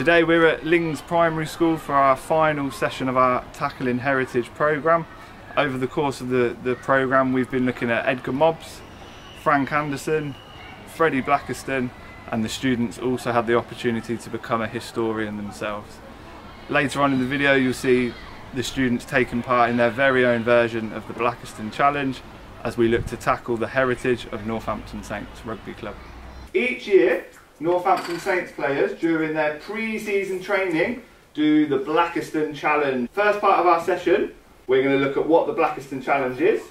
Today we're at Lings Primary School for our final session of our Tackling Heritage programme. Over the course of the, the programme we've been looking at Edgar Mobbs, Frank Anderson, Freddie Blakiston and the students also had the opportunity to become a historian themselves. Later on in the video you'll see the students taking part in their very own version of the Blakiston Challenge as we look to tackle the heritage of Northampton Saints Rugby Club. Each year Northampton Saints players during their pre-season training do the Blakiston Challenge. First part of our session, we're going to look at what the Blakiston Challenge is.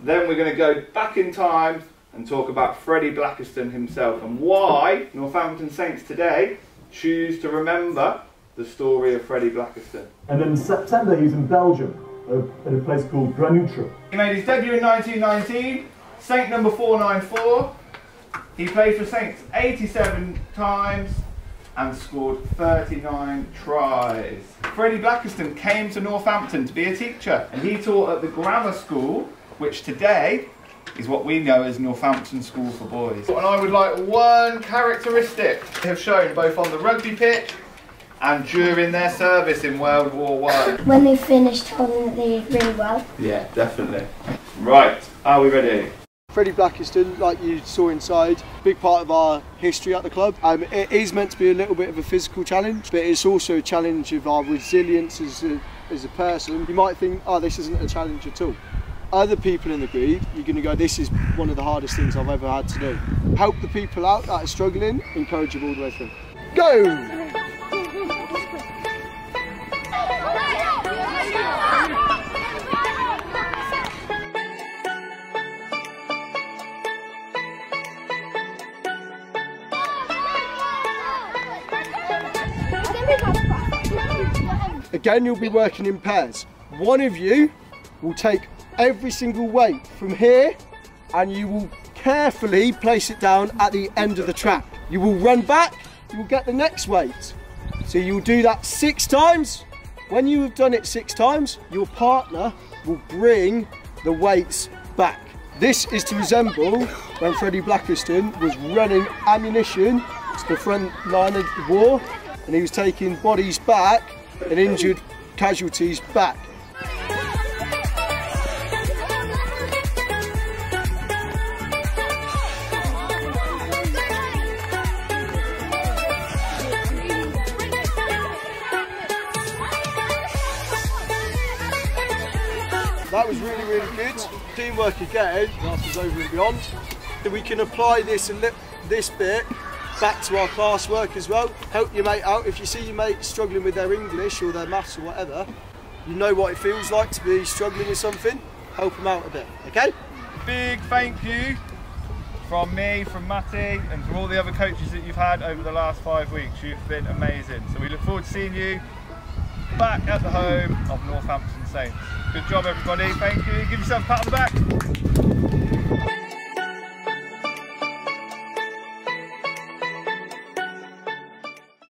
Then we're going to go back in time and talk about Freddie Blakiston himself and why Northampton Saints today choose to remember the story of Freddie Blakiston. And then in September he's in Belgium at a place called Granutra. He made his debut in 1919, Saint number 494, he played for Saints 87 times and scored 39 tries. Freddie Blakiston came to Northampton to be a teacher and he taught at the grammar school, which today is what we know as Northampton School for Boys. And I would like one characteristic they have shown both on the rugby pitch and during their service in World War One. When they finished holding it, they did really well. Yeah, definitely. Right, are we ready? Freddie Blakiston, like you saw inside, big part of our history at the club. Um, it is meant to be a little bit of a physical challenge, but it's also a challenge of our resilience as a, as a person. You might think, oh, this isn't a challenge at all. Other people in the group, you're going to go, this is one of the hardest things I've ever had to do. Help the people out that are struggling, encourage them all the way through. Go! Again, you'll be working in pairs. One of you will take every single weight from here and you will carefully place it down at the end of the track. You will run back, you will get the next weight. So you'll do that six times. When you have done it six times, your partner will bring the weights back. This is to resemble when Freddie Blakiston was running ammunition to the front line of the war and he was taking bodies back and injured casualties back. That was really, really good. Teamwork again, was over and beyond. We can apply this and this bit back to our classwork as well. Help your mate out. If you see your mate struggling with their English or their maths or whatever, you know what it feels like to be struggling with something. Help them out a bit, okay? Big thank you from me, from Matty, and from all the other coaches that you've had over the last five weeks. You've been amazing. So we look forward to seeing you back at the home of Northampton Saints. Good job, everybody. Thank you. Give yourself a pat on the back.